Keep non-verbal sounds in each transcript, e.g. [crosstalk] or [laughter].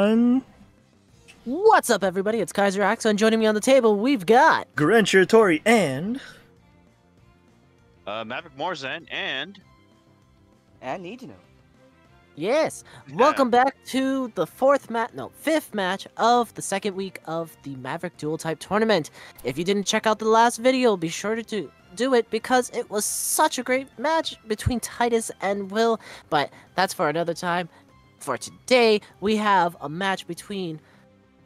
One. What's up, everybody? It's Kaizer Axel, and joining me on the table, we've got Guren Shirotori and Uh, Maverick Morzan and I need to know. yes. Welcome back to the fourth match, no, fifth match of the second week of the Maverick Dual Type Tournament. If you didn't check out the last video, be sure to do do it because it was such a great match between Titus and Will. But that's for another time. For today, we have a match between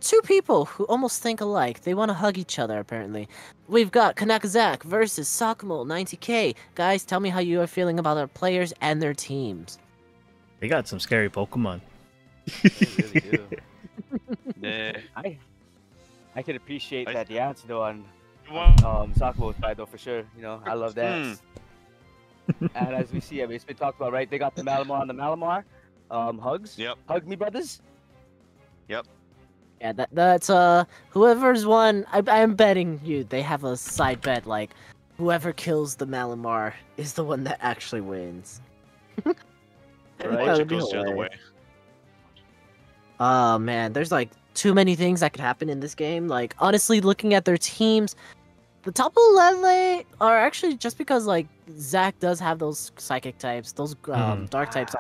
two people who almost think alike. They want to hug each other, apparently. We've got Kanaka Zach versus Sakum09TK. Guys, tell me how you are feeling about our players and their teams. they got some scary Pokemon. They really do. [laughs] eh, I I can appreciate I- that the answer though on well, um Sakumo's side though for sure. You know, I love that. and as we see, I mean, it's been talked about, right? They got the Malamar on the Malamar. Um, hugs. Yep. Hug me, brothers. Yep. Yeah, that that's uh whoever's won. I I'm betting you they have a side bet like whoever kills the Malamar is the one that actually wins. [laughs] Right. That watch would it goes the other way. Oh man, there's like too many things that could happen in this game. Like honestly, looking at their teams, the Tapu Lele are actually just because like Zach does have those psychic types, those um, Mhm. dark types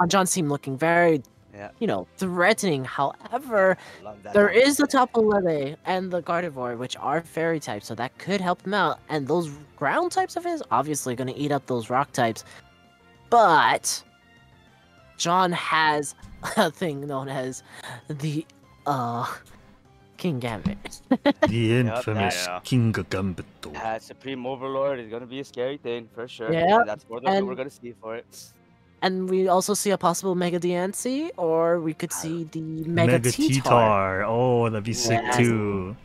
I on John's team looking very, Yeah. you know, threatening. However, there is the Tapu Lele and the Gardevoir, which are fairy types, so that could help him out. And those ground types of his, obviously, going to eat up those rock types. But John has [laughs] a thing known as the uh Kingambit. [laughs] the infamous Yeah. King Gambito. Uh, Supreme Overlord is gonna be a scary thing for sure. Yeah, That's more than and- we're gonna see for it. And we also see a possible Mega Diancie, or we could see the Mega, Mega T-Tar. T-Tar. Oh, that'd be sick Yes. too.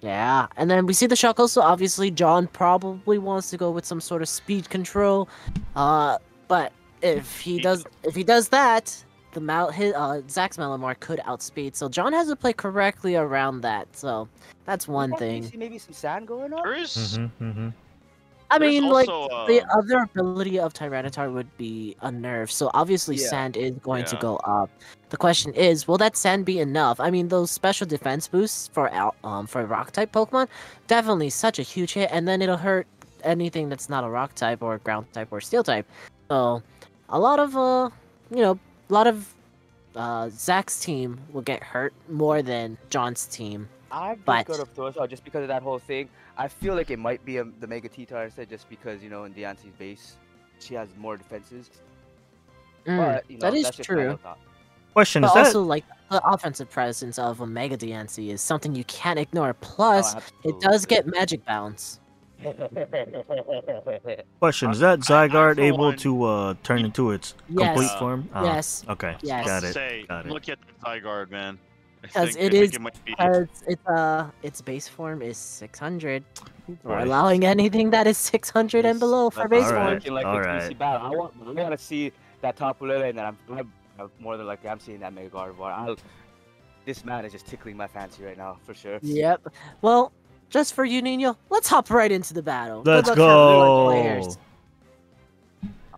Yeah, and then we see the Shuckle, so obviously John probably wants to go with some sort of speed control. Uh, but if he does, if he does that, the Mal, his, uh, Zach's Malamar could outspeed. So John has to play correctly around that. So that's one thing. See maybe some sand going on. There is, Mm-hmm, mm-hmm. I there's mean, like also, the uh, other ability of Tyranitar would be a nerf. So obviously Yeah. sand is going to go up. The question is, will that sand be enough? I mean, those special defense boosts for um for rock type Pokemon, definitely such a huge hit, and then it'll hurt anything that's not a rock type or ground type or steel type. So a lot of uh you know, a lot of uh Zach's team will get hurt more than John's team. I've But- just got to throw this out just because of that whole thing. I feel like it might be a, the Mega T-Tar instead, just because you know in Diancie's base, she has more defenses. Mm, But you know, that is that's just my true. Question But is that also, like the offensive presence of a Mega Diancie is something you can't ignore. Plus, Oh, it does get Magic Bounce. [laughs] question is that I- I, Zygarde able one- to uh turn into its complete Yes. form? Ah, Yes, Okay. Yes. Got it. say, got it. look at the Zygarde, man. I 'Cause think- it I is- It might because it's uh its base form is 600. We're allowing anything that is 600 and below for base All form. right. looking like all a right. TC battle. I want, I want to see that Tapu Lele, and then I'm, I'm, I'm more than likely I'm seeing that Mega Gardevoir. I'll, this man is just tickling my fancy right now for sure. Yep. Well, just for you, Nino, let's hop right into the battle. Let's luck for everyone, go.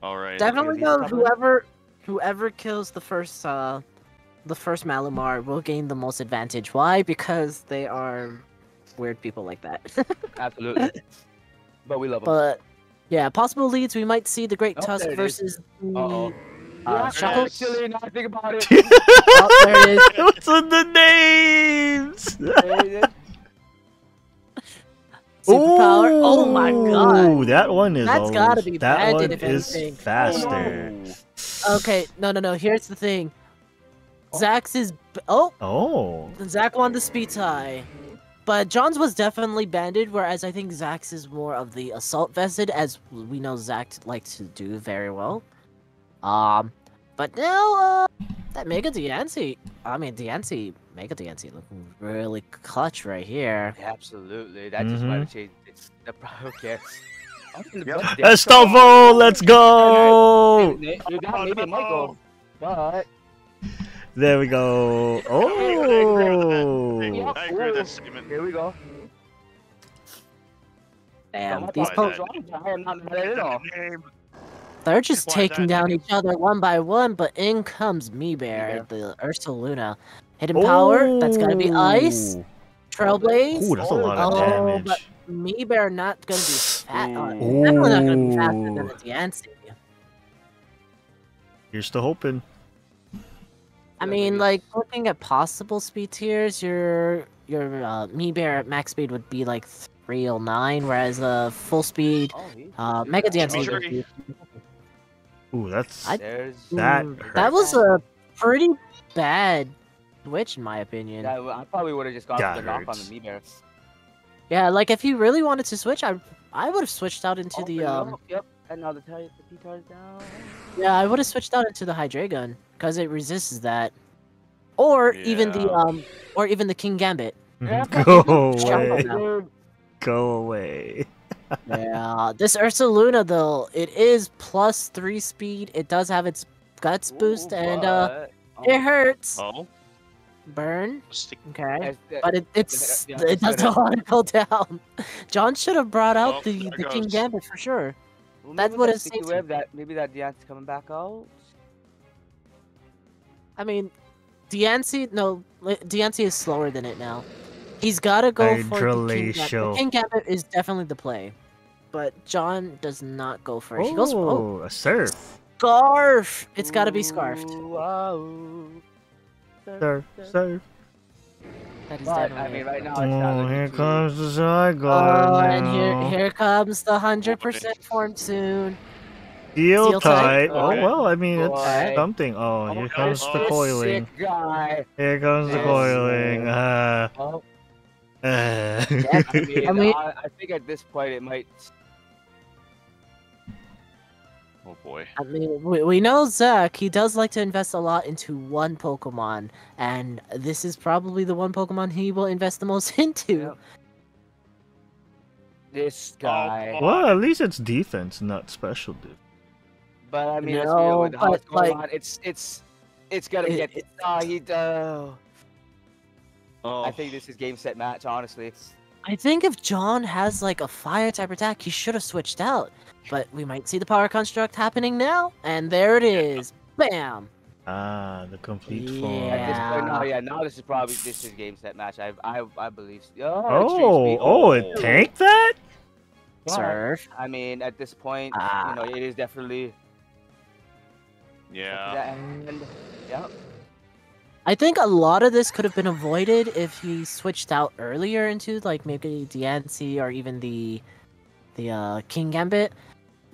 all right. Definitely go. Whoever, whoever kills the first, uh, the first Malamar will gain the most advantage. Why? Because they are weird people like that. [laughs] Absolutely. but we love them. But yeah, possible leads. We might see the Great Oh, Tusk there it is. versus the. Uh, yeah, actually, now I think about it. [laughs] Oh, there it is. [laughs] What's in the names? There it is. Superpower. Oh my Ooh, god. that one is. That's gotta almost- be That one if is anything. faster. Okay, no, no, no. Here's the thing. Zach's is. Oh, Oh. Zach won the speed tie. But John's was definitely banded, whereas I think Zach's is more of the assault vested, as we know Zach likes to do very well. Um, but now, uh, that Mega Diancie, I mean, Diancie, Mega Diancie looking really clutch right here. Absolutely. That just might have changed. It's [laughs] the pro- okay. Yep. Estavo, let's [laughs] go. Maybe it might go, but There we go. [laughs] Oh. I agree with that statement. here we go. Damn, Don't these posts I am not mad at all. They're just Why taking down each other one by one, but in comes Me Bear, the Ursaluna. Hidden power, that's gotta be ice. Trailblaze. Ooh, that's a lot of Oh, damage. but Me Bear not gonna be fat. Uh, Ooh. definitely not gonna be faster than the Diancie. Here's to hoping. I mean, maybe. like looking at possible speed tiers, your your uh, Me Bear at max speed would be like 309, whereas uh, full speed Oh, he- uh, he- Mega oh, Diancie Sure. would be Ooh, that's I- There's That Mm, that was a pretty bad switch in my opinion. Yeah, I probably would have just gone That for the knock on the me bear. Yeah, like if you really wanted to switch, I I would have switched out into Oh, the no, um Yep. And now the tire, the P-tar's down. yeah I would have switched out into the Hydreigon because it resists that, or even the um or even the Kingambit. [laughs] go away. Go [laughs] away. yeah, this Ursaluna though it is plus three speed. It does have its guts boost Ooh, and uh oh, it hurts. Oh, Burn. Okay. But it, it's it does a lot to go down. [laughs] John should have brought out Oh, the, there the King. Gambit for sure. Well, that would've that sticky saved web, that maybe that Diancie's coming back out. I mean, Diancie, no, li- is slower than it now. He's got to go for the Kingambit. The Kingambit is definitely the play, but John does not go for it. He goes for oh, Oh, a surf. scarf. It's got to be scarfed. Ooh, wow. Surf, surf. That is But, I mean, right now it's Oh, here comes the Zygarde Oh, and here here comes the hundred percent form soon. Steel Steel type? type. Oh well, I mean it's Boy. something. Oh, Oh, here God, comes the coiling. Guy. Here comes the coiling. Uh, [laughs] Well, uh. I mean, I mean- I, I think at this point it might. Oh boy. I mean, we, we know Zach. He does like to invest a lot into one Pokemon, and this is probably the one Pokemon he will invest the most [laughs] into. Yeah. This guy. come well, at least it's defense, not special defense. But I mean, let's be real, No, with how it's but, going like- on, it's it's it's gonna It- get. Ah, he uh, Oh, I think this is game set match. Honestly, I think if John has like a fire type attack, he should have switched out. But we might see the power construct happening now, and there it is. Bam! Ah, the complete Yeah. form. at this point, no, Yeah. yeah, now this is probably this is game set match. I I I believe. Oh, Oh, speed. oh, it Oh. tanked that? But, Surf. I mean, at this point, Ah. you know, it is definitely. yeah. And yeah, I think a lot of this could have been avoided if he switched out earlier into like maybe Diancie or even the the uh, Kingambit.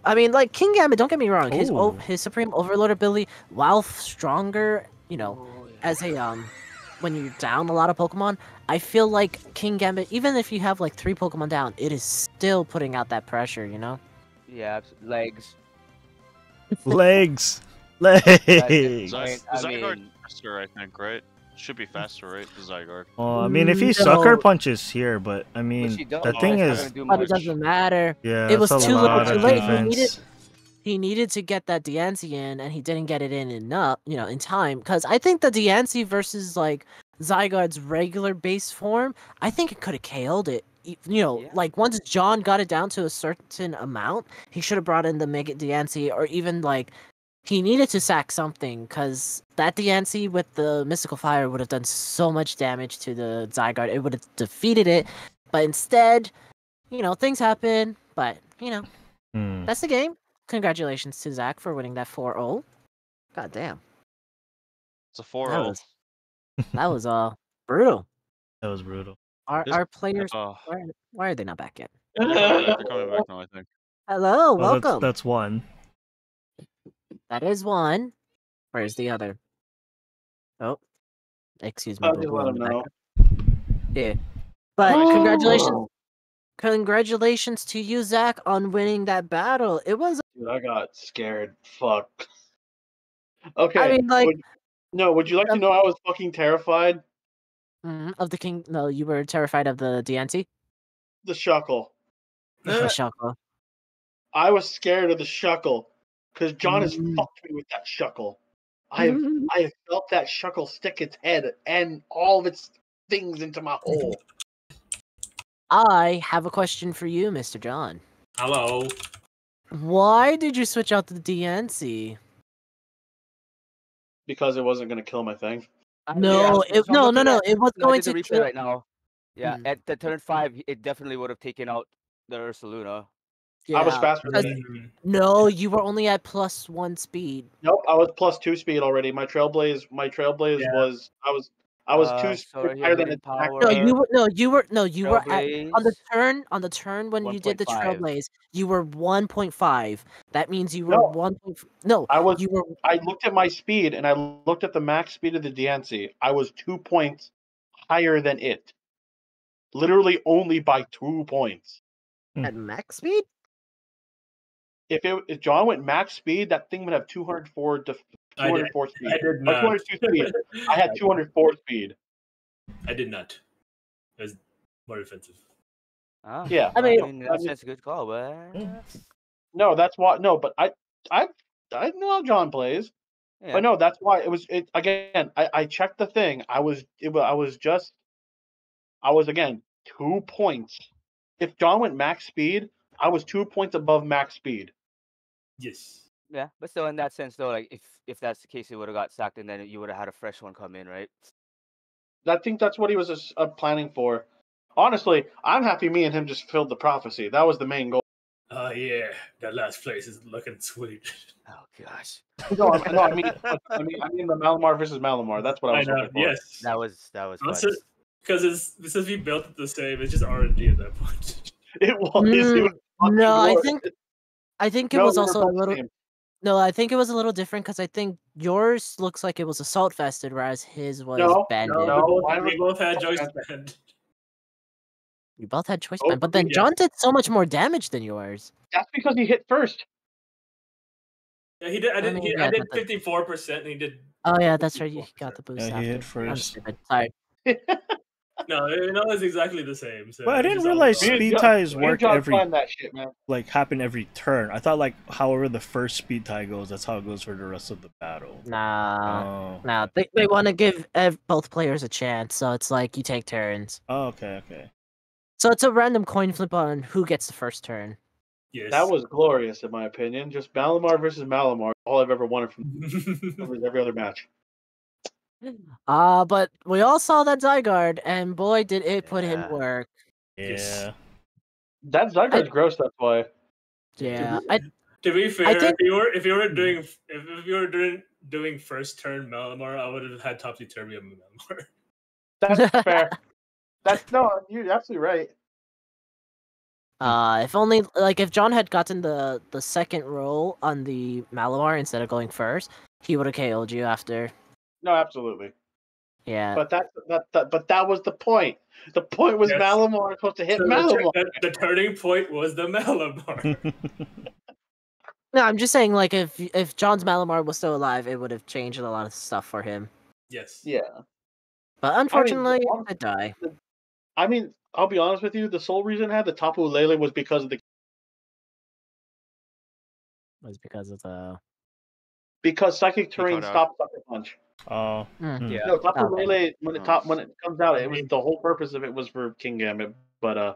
I mean, like Kingambit. Don't get me wrong. His o- his Supreme Overlord ability, while stronger, you know, Oh, yeah. as a um when you're down a lot of Pokemon, I feel like Kingambit, even if you have like three Pokemon down, it is still putting out that pressure, you know? yeah, legs. Legs. [laughs] Legs. it. Zy- Zygarde mean- faster, I think, right? Should be faster, right? The Zygarde. Oh, I mean, if he mm, No. sucker punches here, but I mean, he does. the thing is, do it doesn't matter. yeah, it was too little too late. He needed- He needed to get that Diancie in, and he didn't get it in enough, you know, in time. Because I think the Diancie versus like Zygarde's regular base form, I think it could have KO'd it. You know, Yeah. like once John got it down to a certain amount, he should have brought in the Mega Diancie, or even like he needed to sack something because that Diancie with the Mystical Fire would have done so much damage to the Zygarde. It would have defeated it, but instead, you know, things happen. But you know, Hmm. that's the game. Congratulations to Zach for winning that 4-0. God damn. It's a 4 That 0. was that was uh brutal. That was brutal. Our our players Oh, why, why are they not back yet? they're coming back now, I think. Hello, Well, that's, welcome. that's one. That is one. Where's the other? Oh. Excuse me. I but just we're let on him the know. Yeah. But congratulations Oh, congratulations to you, Zach, on winning that battle. It was Dude, I got scared. Fuck. Okay. I mean like would- no, would you like to um, know I was fucking terrified? mhm, of the king no, you were terrified of the DNT? The shuckle. [laughs] The [laughs] Shako. I was scared of the shuckle because John has Mm. fucked me with that shuckle. I have I have felt that shuckle stick its head and all of its things into my hole. I have a question for you, Mr. John. Hello. Why did you switch out the DNC? because it wasn't gonna kill my thing. No, yeah, it, no, no, no. It was going to replay kill. right now. Yeah, Hmm. at the turn five, it definitely would have taken out the Ursaluna. I was Yeah. faster than No, you were only at plus one speed. Nope, I was plus two speed already. My trailblaze, my trailblaze Yeah. was I was I was Uh, two Solar speed higher than Hidden its max Power. No, you were no, you were no, you were at on the turn on the turn when you did the 1.5. trailblaze. You were one point five. That means you were No. one. No, I was you were. I looked at my speed and I looked at the max speed of the DNC. I was two points higher than it. Literally only by two points. At max speed? If it if John went max speed, that thing would have 204 def- I did- 204 speed. I did not. 202 speed. I had 204 speed. I did not. It was more offensive. Ah, Yeah. I mean- in I that mean- sense, a good call, but No, that's why. No, but I, I, I know how John plays. yeah. But no, that's why it was. It again. I, I checked the thing. I was. It, I was just. I was again two points. If John went max speed, I was two points above max speed. Yes. Yeah, but still, in that sense, though, like if if that's the case, he would have got sacked, and then you would have had a fresh one come in, right? I think that's what he was uh, planning for. Honestly, I'm happy me and him just filled the prophecy. That was the main goal. Oh yeah, that last place is looking sweet. [laughs] Oh gosh, [laughs] No, I, no, I mean, I mean, I mean the Malamar versus Malamar. That's what I I was know. hoping for. Yes. that was that was. That's Because it's since we built it the same, it's just RNG at that point. [laughs] It was. Mm, it was fucking no, I think I think it No, was also a little. same. No, I think it was a little different because I think yours looks like it was assault vested, whereas his was No, banded. No, No, we both, we both had choice band. You both had choice Oh, band, but then yeah. John did so much more damage than yours. That's because he hit first. Yeah, he did. I I did. mean, he, yeah, I did fifty four percent, and he did. Oh yeah, that's right. You got the boost. Yeah, he hit first. Sorry. [laughs] No, it no, it's exactly the same. So But I didn't realize about- speed John- ties me work every that shit, man. like happen every turn. I thought like however the first speed tie goes, that's how it goes for the rest of the battle. Nah. Oh. Nah, they, they want to give ev- both players a chance, so it's like you take turns. Oh, okay, okay. So it's a random coin flip on who gets the first turn. Yes. That was glorious, in my opinion. Just Malamar versus Malamar. All I've ever wanted from [laughs] every other match. Uh, but we all saw that Zygarde, and boy, did it put Yeah. in work. Yeah. That Zygarde's gross. That's why. Yeah, I, to be fair, think- if you were if you were doing if, if you were doing doing first turn Malamar, I would have had Topsy Turvy on Malamar. That's [laughs] fair. That's no. You're absolutely right. uh, if only like if John had gotten the the second roll on the Malamar instead of going first, he would have KO'd you after. No, absolutely. Yeah, But that, that, that, but that was the point. The point was Yes. Malamar was supposed to hit So the, Malamar. tur- the, the turning point was the Malamar. [laughs] no, I'm just saying like if if John's Malamar was still alive, it would have changed a lot of stuff for him. yes. Yeah. But unfortunately, hon- I die. I mean, I'll be honest with you. The sole reason I had the Tapu Lele was because of the Was because of the because Psychic Terrain stopped Sucker Punch. Oh. Hmm. hmm. Yeah. No, Tapu Okay. Lele when it Oh. top when it comes out, it was mean- the whole purpose of it was for Kingambit. But uh,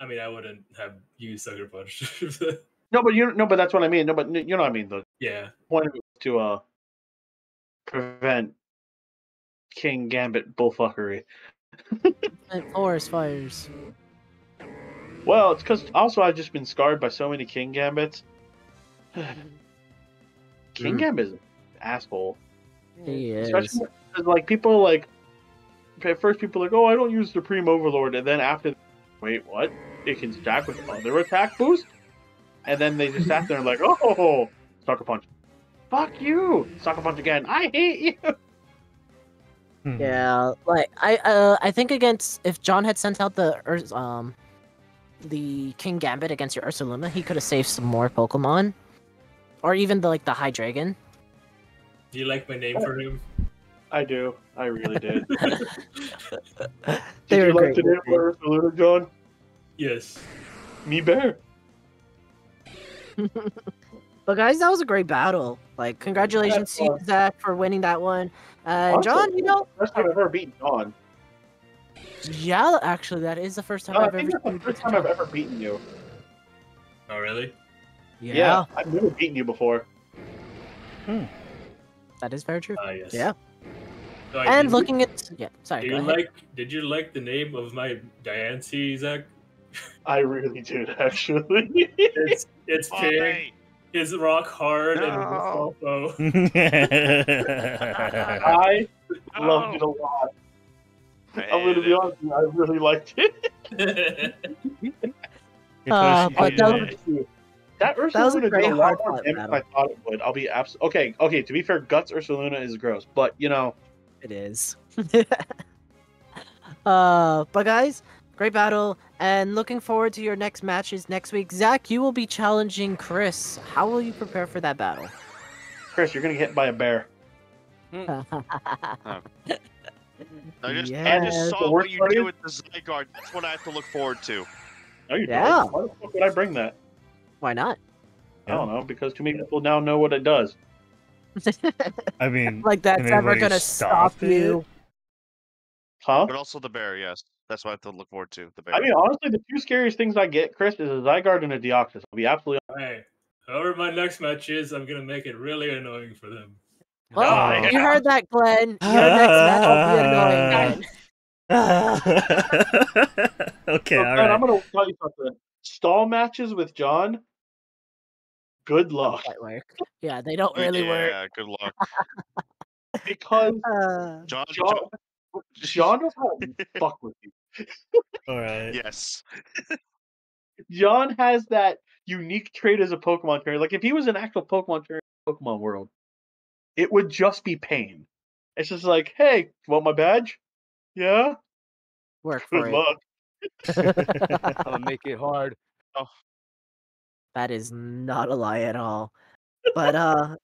I mean, I wouldn't have used Sucker Punch. [laughs] no, but you no, but that's what I mean. No, but you know what I mean. The yeah. point of it was to uh prevent Kingambit bullfuckery. [laughs] And forest fires. Well, it's because also I've just been scarred by so many Kingambits. [sighs] King Mm. Gambit is an asshole. He is. Especially 'cause, like people like at first people are like, oh, I don't use Supreme Overlord, and then after, wait, what? It can stack with other attack boost, and then they just sat there and like, oh, sucker punch. Fuck you, sucker punch again. I hate you. Hmm. Yeah, like I uh I think against if John had sent out the Urs- um the Kingambit against your Ursaluna, he could have saved some more Pokemon, or even the like the Hydreigon. Do you like my name for him? I do. I really did. [laughs] They did you like great to name movies. for Luna, John? Yes. Me bear. [laughs] But guys, that was a great battle. Like, congratulations to you. Zach, for winning that one. Uh, Awesome. John, you know, First time I've ever beaten John. yeah, actually, that is the first time No, I I've think ever that's the seen first you time I've ever beaten you. Oh, really? Yeah, I've never beaten you before. That is very true. Ah, yes. Yeah. So, And did you- looking at yeah, sorry. Did you ahead. like? Did you like the name of my Diancie, Zach? [laughs] I really did, [laughs] actually. It's it's Oh, pink. hey. It's rock hard and No. Rodolfo. [laughs] I loved it a lot. I'm gonna be honest, with you, I really liked it. Uh, but that Yeah. was- That Ursula That was a did very a lot hard more damage than I thought it would. I'll be absolutely okay. Okay, to be fair, Guts Ursaluna is gross, but you know, It is. [laughs] uh, but guys, great battle, and looking forward to your next matches next week. Zach, you will be challenging Chris. How will you prepare for that battle? Chris, you're gonna get hit by a bear. [laughs] I just, I Yes. just saw what worst you part do with the Zygarde. That's what I have to look forward to. No, you Yeah. don't. Why the fuck would I bring that? Why not? I don't know because too many people now know what it does. I mean, [laughs] like that's ever gonna stop stop you. Huh? But also the bear, yes. That's what I have to look forward to. The bear. I mean, honestly, the two scariest things I get, Chris, is a Zygarde and a Deoxys. I'll be absolutely hey, however my next match is, I'm gonna make it really annoying for them. Well, Oh, you yeah. heard that, Glenn. Your next match will be [laughs] annoying. [laughs] Oh, Glenn. okay, So, all Ben, I'm gonna tell you something. Stall matches with John. Good luck, work. Yeah, they don't really work. yeah, good luck. [laughs] because Uh, John, John, John knows how to fuck with you. All right. yes. [laughs] John has that unique trait as a Pokemon trainer. Like if he was an actual Pokemon trainer in the Pokemon world, it would just be pain. It's just like, hey, want my badge? Yeah. work Good for it. luck. [laughs] I'm gonna make it hard. That is not a lie at all. But uh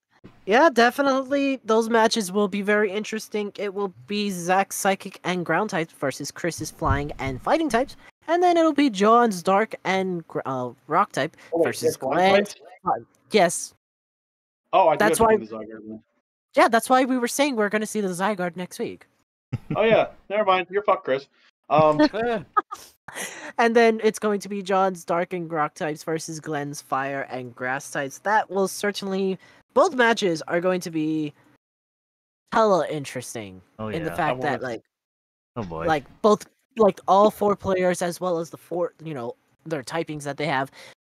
yeah, definitely those matches will be very interesting. It will be Zach's psychic and ground types versus Chris's flying and fighting types. And then it'll be John's dark and uh, rock type Oh, versus Glenn. fight? Yes. Oh, I That's why- the Yeah, that's why we were saying we're gonna see the Zygarde next week. Oh yeah, never mind. You're fucked, Chris. Um, [laughs] Eh, And then it's going to be John's dark and rock types versus Glenn's fire and grass types. That will certainly both matches are going to be hella interesting Oh in the fact that like Oh boy. like both like all four players as well as the four you know their typings that they have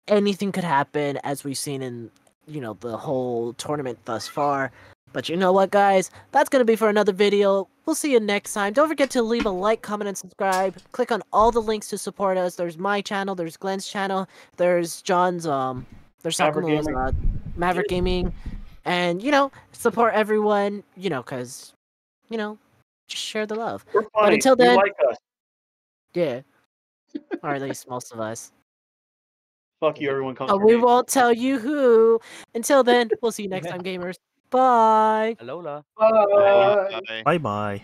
anything could happen as we've seen in you know the whole tournament thus far but you know what guys that's going to be for another video we'll see you next time don't forget to leave a like comment and subscribe click on all the links to support us there's my channel there's glenn's channel there's john's um there's Gaming. uh, maverick gaming and you know support everyone you know because you know just share the love we're funny. until You then- like us. yeah. [laughs] or at least most of us. Fuck you, everyone. But for we won't tell you who. Until then, we'll see you next [laughs] time, gamers. Bye. Alola. Bye. Bye. bye bye.